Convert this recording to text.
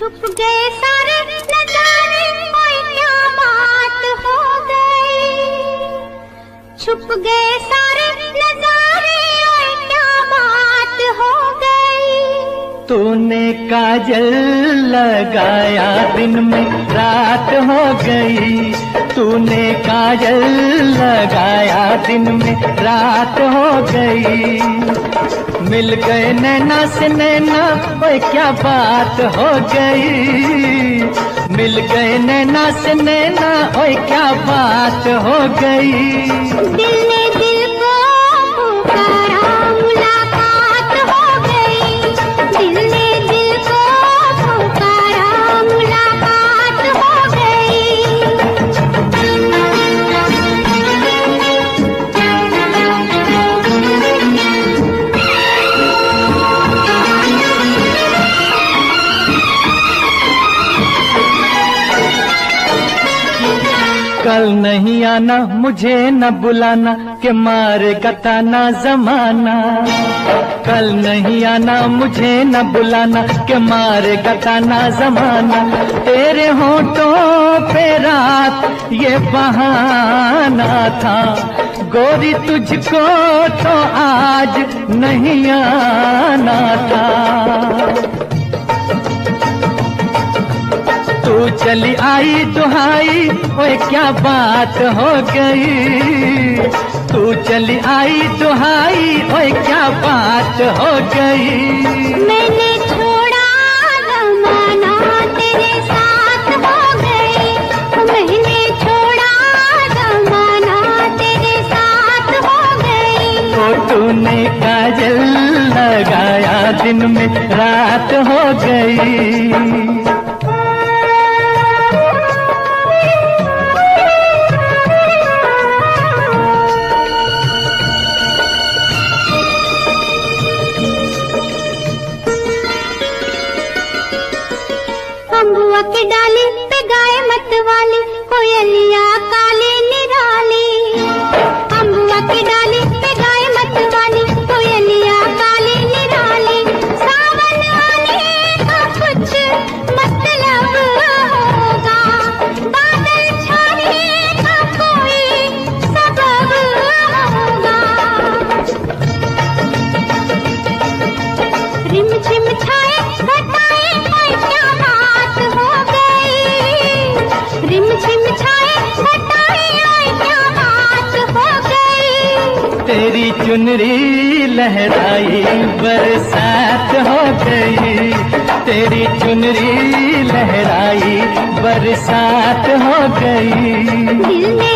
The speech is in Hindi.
छुप गए सारे, नजारे क्या बात हो गई? छुप गए सारे, नजारे क्या बात हो गई? तूने काजल लगाया दिन में रात हो गई। तूने काजल लगाया दिन में, रात हो गई। मिल गए नैना से नैना, ओए क्या बात हो गई। मिल गए नैना से नैना, ओए क्या बात हो गई। दिल ने कल नहीं आना, मुझे न बुलाना, के मारे गताना जमाना। कल नहीं आना, मुझे न बुलाना, के मारे गताना जमाना। तेरे होठों पे रात, ये बहाना था। गोरी तुझको तो आज नहीं आना था। तू चली आई दुहाई ओए क्या बात हो गई? तू चली आई दुहाई ओए क्या बात हो गई? मैंने छोड़ा जमाना तेरे साथ हो गई। मैंने छोड़ा जमाना तेरे साथ हो गई। तो तूने काजल लगाया दिन में रात हो गई। अम्बुआ की डाली पे गाय मत वाली, कोयलिया काली निराली। अम्बुआ की डाली पे गाय मत वाली, कोयलिया काली निराली। सावन आने का कुछ मतलब होगा। बादल छाने का कोई सबब होगा। रिम झिम छाए चुनरी लहराई बरसात हो गई। तेरी चुनरी लहराई बरसात हो गई। दिल ने